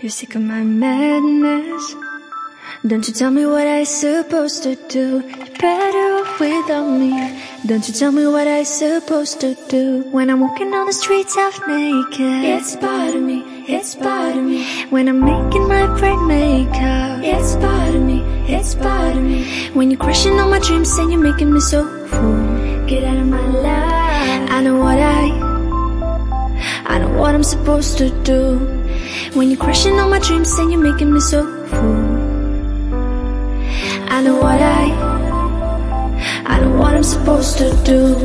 You're sick of my madness. Don't you tell me what I'm supposed to do. You're better off without me. Don't you tell me what I'm supposed to do. When I'm walking on the streets half naked. It's part of me, it's part of me. When I'm making my bright makeup. It's part of me, it's part of me. When you're crushing all my dreams and you're making me so full. Get out of my life. I know what I, I know what I'm supposed to do. When you're crushing all my dreams and you're making me so full. I know what I, I know what I'm supposed to do.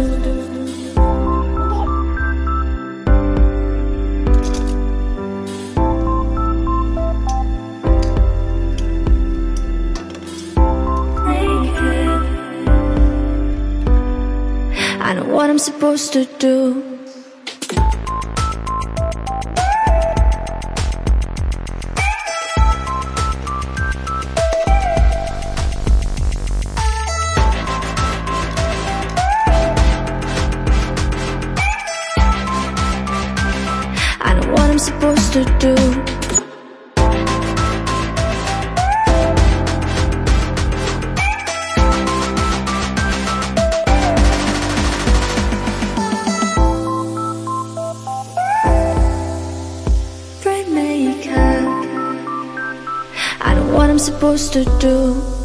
I know what I'm supposed to do. Supposed to do. Makeup. I know what I'm supposed to do.